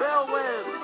Bell wins.